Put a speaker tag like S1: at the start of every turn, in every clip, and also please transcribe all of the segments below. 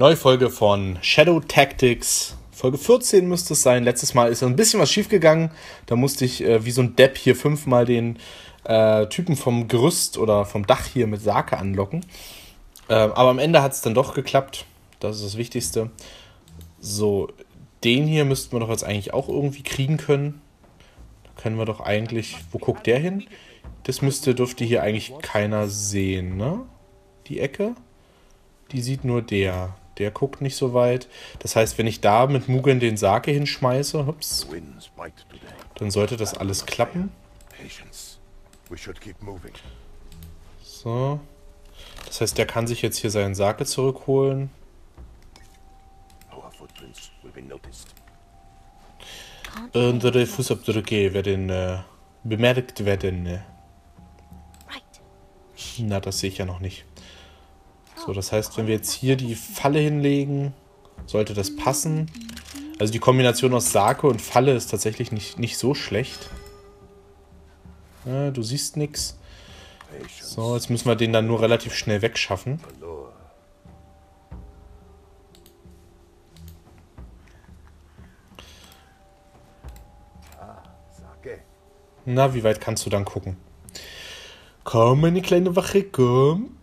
S1: Neue Folge von Shadow Tactics. Folge 14 müsste es sein. Letztes Mal ist ein bisschen was schiefgegangen. Da musste ich äh, wie so ein Depp hier fünfmal den äh, Typen vom Gerüst oder vom Dach hier mit Sake anlocken. Äh, aber am Ende hat es dann doch geklappt. Das ist das Wichtigste. So, den hier müssten wir doch jetzt eigentlich auch irgendwie kriegen können. Da können wir doch eigentlich. Wo guckt der hin? Das müsste, dürfte hier eigentlich keiner sehen, ne? Die Ecke. Die sieht nur der. Der guckt nicht so weit. Das heißt, wenn ich da mit Mugen den Sake hinschmeiße, hups, dann sollte das alles klappen. So. Das heißt, der kann sich jetzt hier seinen Sake zurückholen. Unsere Fußabdrücke werden äh, bemerkt werden. Ne? Na, das sehe ich ja noch nicht. So, das heißt, wenn wir jetzt hier die Falle hinlegen, sollte das passen. Also die Kombination aus Sake und Falle ist tatsächlich nicht, nicht so schlecht. Ja, du siehst nichts. So, jetzt müssen wir den dann nur relativ schnell wegschaffen. Na, wie weit kannst du dann gucken? Komm, meine kleine Wache, komm.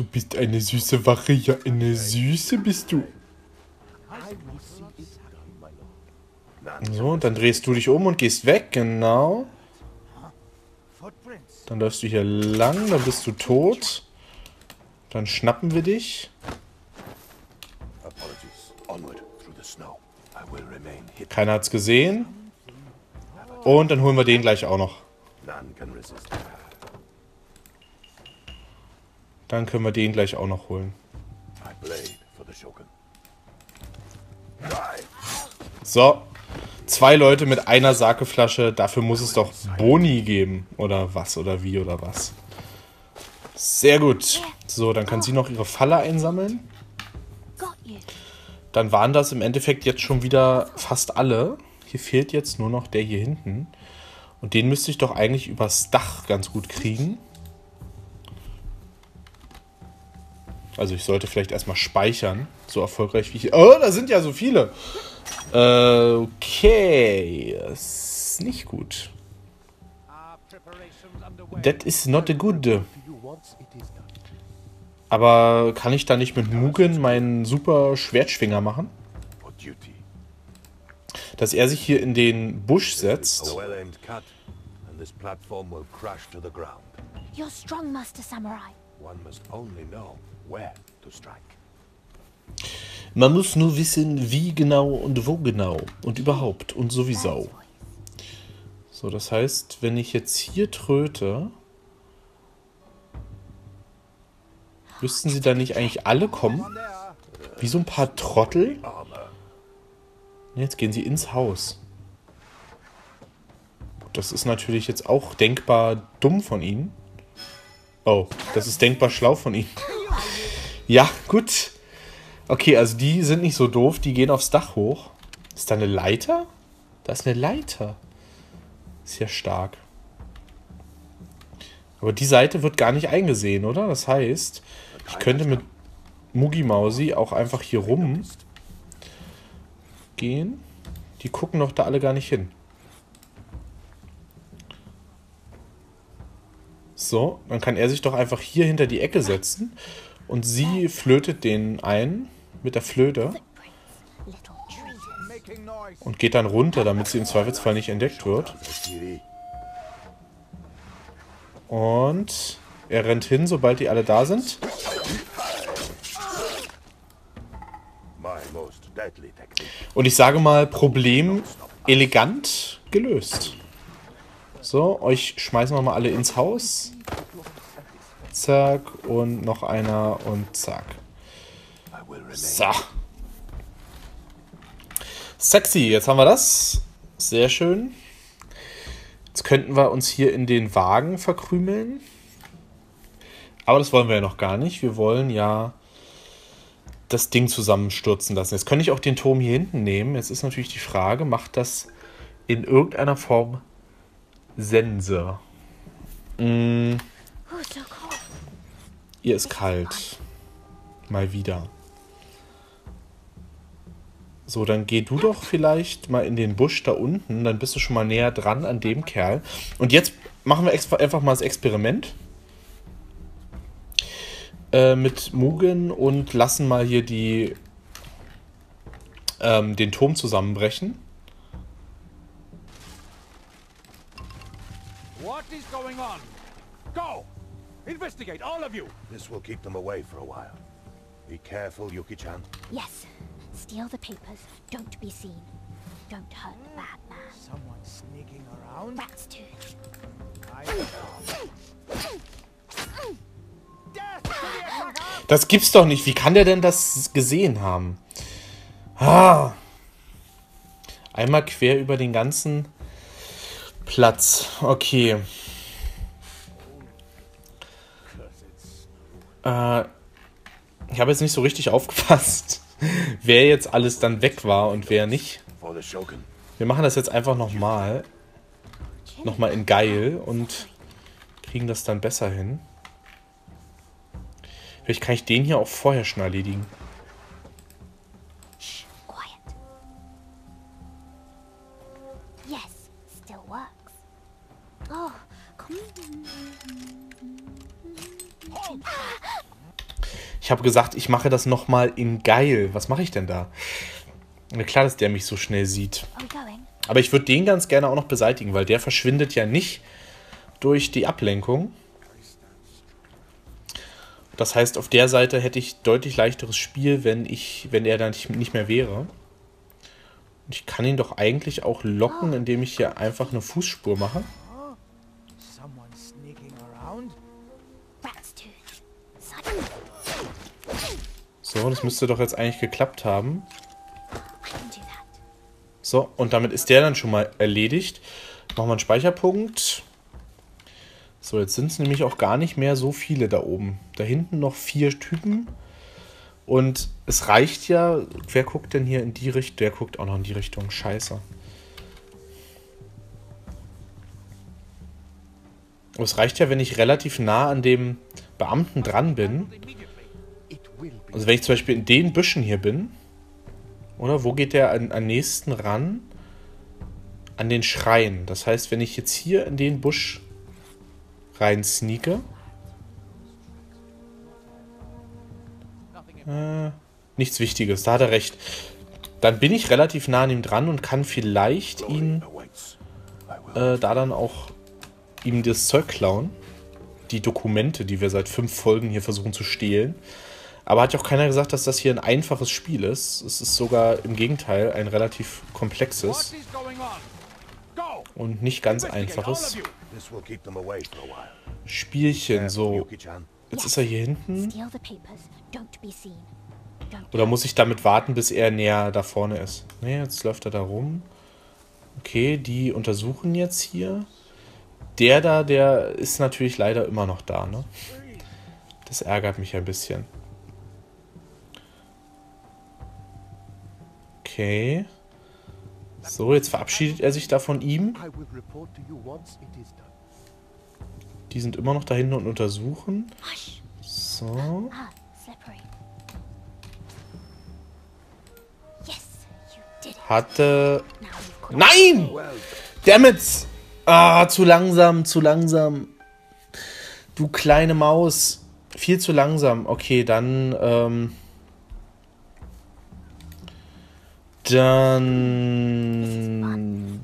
S1: Du bist eine süße Wache. Ja, eine süße bist du. So, und dann drehst du dich um und gehst weg, genau. Dann läufst du hier lang, dann bist du tot. Dann schnappen wir dich. Keiner hat's gesehen. Und dann holen wir den gleich auch noch. Dann können wir den gleich auch noch holen. So. Zwei Leute mit einer Sakeflasche. Dafür muss es doch Boni geben. Oder was, oder wie, oder was. Sehr gut. So, dann kann sie noch ihre Falle einsammeln. Dann waren das im Endeffekt jetzt schon wieder fast alle. Hier fehlt jetzt nur noch der hier hinten. Und den müsste ich doch eigentlich übers Dach ganz gut kriegen. Also ich sollte vielleicht erstmal speichern. So erfolgreich wie ich... Oh, da sind ja so viele. Äh, okay. Das ist nicht gut. That is not a good. Aber kann ich da nicht mit Mugen meinen super Schwertschwinger machen? Dass er sich hier in den Busch setzt. You're strong, Master Samurai. One must only know man muss nur wissen, wie genau und wo genau und überhaupt und sowieso. So, das heißt, wenn ich jetzt hier tröte, müssten sie da nicht eigentlich alle kommen? Wie so ein paar Trottel? Jetzt gehen sie ins Haus. Das ist natürlich jetzt auch denkbar dumm von ihnen. Oh, das ist denkbar schlau von ihnen. Ja, gut. Okay, also die sind nicht so doof, die gehen aufs Dach hoch. Ist da eine Leiter? Da ist eine Leiter. Ist ja stark. Aber die Seite wird gar nicht eingesehen, oder? Das heißt, ich könnte mit Mugi Mausi auch einfach hier rum gehen. Die gucken doch da alle gar nicht hin. So, dann kann er sich doch einfach hier hinter die Ecke setzen und sie flötet den ein mit der Flöte. Und geht dann runter, damit sie im Zweifelsfall nicht entdeckt wird. Und er rennt hin, sobald die alle da sind. Und ich sage mal, Problem elegant gelöst. So, euch schmeißen wir mal alle ins Haus. Zack. Und noch einer und zack. So. Sexy, jetzt haben wir das. Sehr schön. Jetzt könnten wir uns hier in den Wagen verkrümeln. Aber das wollen wir ja noch gar nicht. Wir wollen ja das Ding zusammenstürzen lassen. Jetzt könnte ich auch den Turm hier hinten nehmen. Jetzt ist natürlich die Frage, macht das in irgendeiner Form Sense? Mm. Ihr ist kalt. Mal wieder. So, dann geh du doch vielleicht mal in den Busch da unten. Dann bist du schon mal näher dran an dem Kerl. Und jetzt machen wir einfach mal das Experiment. Äh, mit Mugen und lassen mal hier die ähm, den Turm zusammenbrechen. What is going on? Go! Investigate, all of you! This will keep them away for a while. Be careful, Yuki-chan.
S2: Yes. Steal the papers. Don't be seen. Don't hurt the bad man. Someone sneaking around? Rat's tooth.
S1: Das gibt's doch nicht. Wie kann der denn das gesehen haben? Ah. Einmal quer über den ganzen Platz. Okay. Äh, ich habe jetzt nicht so richtig aufgepasst, wer jetzt alles dann weg war und wer nicht. Wir machen das jetzt einfach nochmal. Nochmal in geil und kriegen das dann besser hin. Vielleicht kann ich den hier auch vorher schon erledigen. Ich habe gesagt, ich mache das nochmal in geil. Was mache ich denn da? Na klar, dass der mich so schnell sieht. Aber ich würde den ganz gerne auch noch beseitigen, weil der verschwindet ja nicht durch die Ablenkung. Das heißt, auf der Seite hätte ich deutlich leichteres Spiel, wenn ich, wenn er dann nicht mehr wäre. Und ich kann ihn doch eigentlich auch locken, indem ich hier einfach eine Fußspur mache. So, das müsste doch jetzt eigentlich geklappt haben. So, und damit ist der dann schon mal erledigt. Machen wir einen Speicherpunkt. So, jetzt sind es nämlich auch gar nicht mehr so viele da oben. Da hinten noch vier Typen. Und es reicht ja... Wer guckt denn hier in die Richtung? Der guckt auch noch in die Richtung. Scheiße. Es reicht ja, wenn ich relativ nah an dem Beamten dran bin. Also wenn ich zum Beispiel in den Büschen hier bin, oder wo geht der an, am nächsten ran? An den Schrein. Das heißt, wenn ich jetzt hier in den Busch rein sneake, äh, nichts Wichtiges, da hat er recht. Dann bin ich relativ nah an ihm dran und kann vielleicht ihn äh, da dann auch ihm das Zeug klauen. Die Dokumente, die wir seit fünf Folgen hier versuchen zu stehlen. Aber hat ja auch keiner gesagt, dass das hier ein einfaches Spiel ist. Es ist sogar im Gegenteil ein relativ komplexes und nicht ganz einfaches Spielchen. So, jetzt ist er hier hinten. Oder muss ich damit warten, bis er näher da vorne ist? Ne, jetzt läuft er da rum. Okay, die untersuchen jetzt hier. Der da, der ist natürlich leider immer noch da, ne? Das ärgert mich ein bisschen. Okay. So, jetzt verabschiedet er sich da von ihm. Die sind immer noch da hinten und untersuchen. So. Hatte... Nein! Dammit! Ah, zu langsam, zu langsam. Du kleine Maus. Viel zu langsam. Okay, dann... Ähm Dann.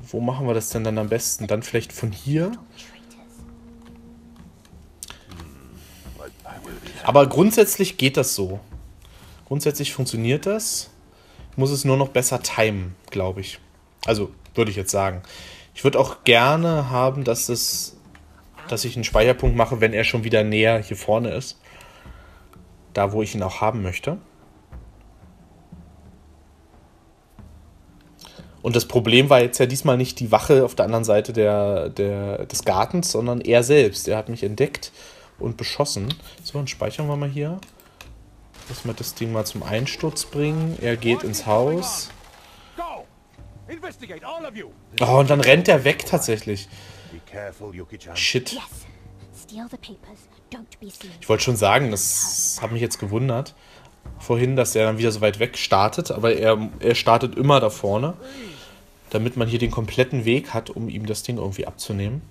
S1: Wo machen wir das denn dann am besten? Dann vielleicht von hier? Aber grundsätzlich geht das so. Grundsätzlich funktioniert das. Muss es nur noch besser timen, glaube ich. Also, würde ich jetzt sagen. Ich würde auch gerne haben, dass es, dass ich einen Speicherpunkt mache, wenn er schon wieder näher hier vorne ist. Da, wo ich ihn auch haben möchte. Und das Problem war jetzt ja diesmal nicht die Wache auf der anderen Seite der, der, des Gartens, sondern er selbst. Er hat mich entdeckt und beschossen. So, dann speichern wir mal hier. Lass mal das Ding mal zum Einsturz bringen. Er geht ins Haus. Oh, und dann rennt er weg tatsächlich. Shit. Ich wollte schon sagen, das hat mich jetzt gewundert. vorhin, dass er dann wieder so weit weg startet, aber er, er startet immer da vorne, damit man hier den kompletten Weg hat, um ihm das Ding irgendwie abzunehmen.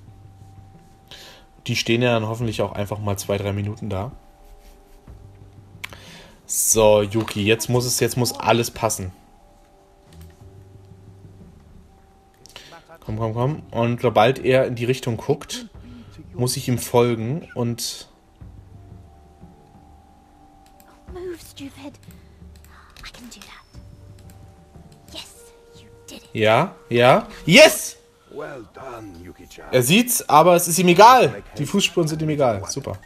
S1: Die stehen ja dann hoffentlich auch einfach mal zwei, drei Minuten da. So, Yuki, jetzt muss es, jetzt muss alles passen. Komm, komm, komm. Und sobald er in die Richtung guckt, muss ich ihm folgen und
S2: Move, stupid.
S1: Ja, ja. Yes!
S3: Well done, Yuki-chan.
S1: Er sieht's, aber es ist ihm egal. Die Fußspuren sind ihm egal. Super.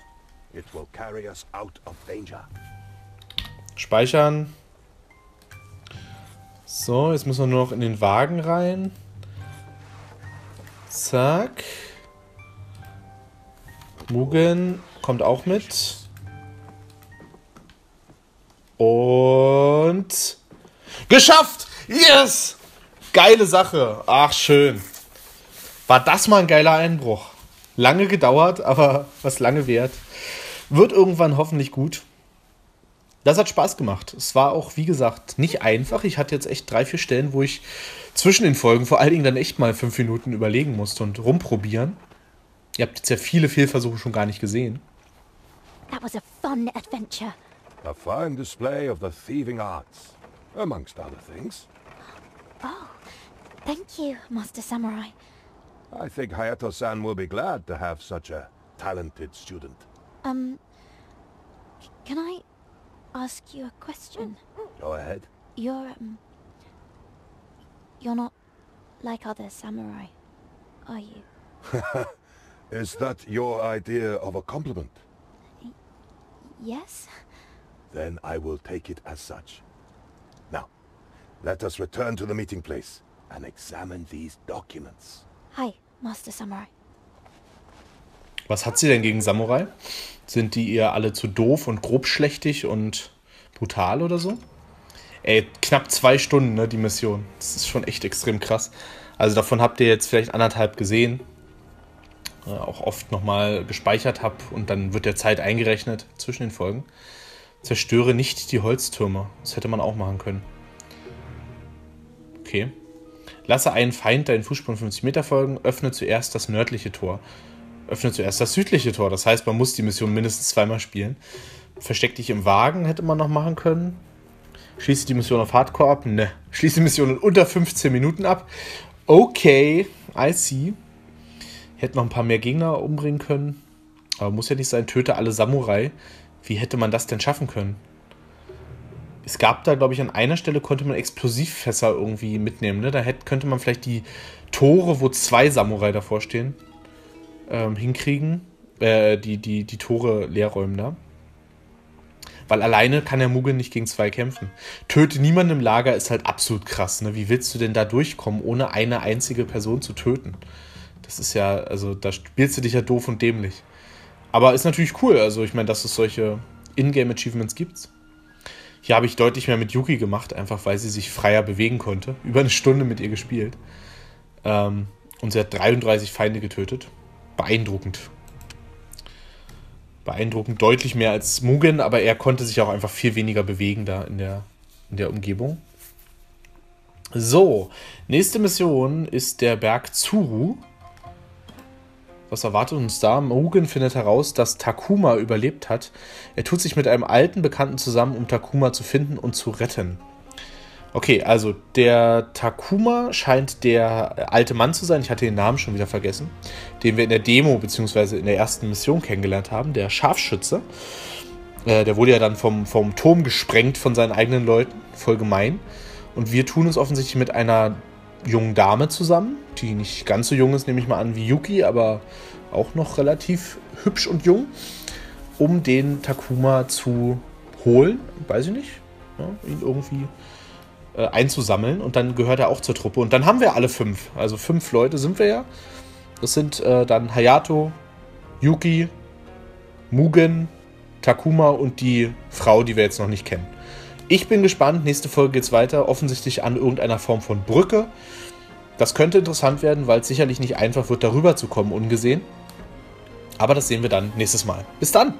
S3: It will carry us out of danger.
S1: Speichern. So, jetzt müssen wir nur noch in den Wagen rein. Zack. Mugen kommt auch mit. Und geschafft! Yes! Geile Sache. Ach, schön. War das mal ein geiler Einbruch. Lange gedauert, aber was lange wert. Wird irgendwann hoffentlich gut. Das hat Spaß gemacht. Es war auch, wie gesagt, nicht einfach. Ich hatte jetzt echt drei, vier Stellen, wo ich zwischen den Folgen vor allen Dingen dann echt mal fünf Minuten überlegen musste und rumprobieren. Ihr habt jetzt ja viele Fehlversuche schon gar nicht gesehen.
S2: That was a fun adventure.
S3: A fine display of the thieving arts, amongst other things.
S2: Thank you, Master Samurai.
S3: I think Hayato-san will be glad to have such a talented student.
S2: Um, can I ask you a question?
S3: Go ahead.
S2: You're, um, you're not like other samurai, are you?
S3: Is that your idea of a compliment?
S2: Yes?
S3: Then I will take it as such. Now, let us return to the meeting place and examine these documents.
S2: Hi, Master Samurai.
S1: Was hat sie denn gegen Samurai? Sind die ihr alle zu doof und grobschlächtig und brutal oder so? Ey, knapp zwei Stunden, ne, die Mission. Das ist schon echt extrem krass. Also davon habt ihr jetzt vielleicht anderthalb gesehen. Äh, auch oft nochmal gespeichert hab und dann wird der Zeit eingerechnet zwischen den Folgen. Zerstöre nicht die Holztürme. Das hätte man auch machen können. Okay. Lasse einen Feind deinen Fußspuren 50 Meter folgen. Öffne zuerst das nördliche Tor. Öffne zuerst das südliche Tor. Das heißt, man muss die Mission mindestens zweimal spielen. Versteck dich im Wagen hätte man noch machen können. Schließe die Mission auf Hardcore ab. Ne. Schließe die Mission in unter 15 Minuten ab. Okay, I see. Hätte noch ein paar mehr Gegner umbringen können. Aber muss ja nicht sein. Töte alle Samurai. Wie hätte man das denn schaffen können? Es gab da, glaube ich, an einer Stelle konnte man Explosivfässer irgendwie mitnehmen. Ne? Da hätte, könnte man vielleicht die Tore, wo zwei Samurai davor stehen, ähm, hinkriegen. Äh, die, die, die Tore leerräumen da. Weil alleine kann der Mugen nicht gegen zwei kämpfen. Töte niemanden im Lager ist halt absolut krass. Ne? Wie willst du denn da durchkommen, ohne eine einzige Person zu töten? Das ist ja, also da spielst du dich ja doof und dämlich. Aber ist natürlich cool. Also ich meine, dass es solche Ingame-Achievements gibt. Hier habe ich deutlich mehr mit Yuki gemacht, einfach weil sie sich freier bewegen konnte. Über eine Stunde mit ihr gespielt. Ähm, und sie hat 33 Feinde getötet. Beeindruckend. Beeindruckend, deutlich mehr als Mugen, aber er konnte sich auch einfach viel weniger bewegen da in der, in der Umgebung. So, nächste Mission ist der Berg Tsuru. Was erwartet uns da? Mugen findet heraus, dass Takuma überlebt hat. Er tut sich mit einem alten Bekannten zusammen, um Takuma zu finden und zu retten. Okay, also der Takuma scheint der alte Mann zu sein. Ich hatte den Namen schon wieder vergessen. Den wir in der Demo bzw. in der ersten Mission kennengelernt haben. Der Scharfschütze. Äh, der wurde ja dann vom, vom Turm gesprengt von seinen eigenen Leuten. Voll gemein. Und wir tun uns offensichtlich mit einer jungen Dame zusammen, die nicht ganz so jung ist, nehme ich mal an, wie Yuki, aber auch noch relativ hübsch und jung, um den Takuma zu holen, weiß ich nicht, ja, ihn irgendwie äh, einzusammeln und dann gehört er auch zur Truppe. Und dann haben wir alle fünf, also fünf Leute sind wir ja. Das sind äh, dann Hayato, Yuki, Mugen, Takuma und die Frau, die wir jetzt noch nicht kennen. Ich bin gespannt. Nächste Folge geht's weiter. Offensichtlich an irgendeiner Form von Brücke. Das könnte interessant werden, weil es sicherlich nicht einfach wird, darüber zu kommen, ungesehen. Aber das sehen wir dann nächstes Mal. Bis dann!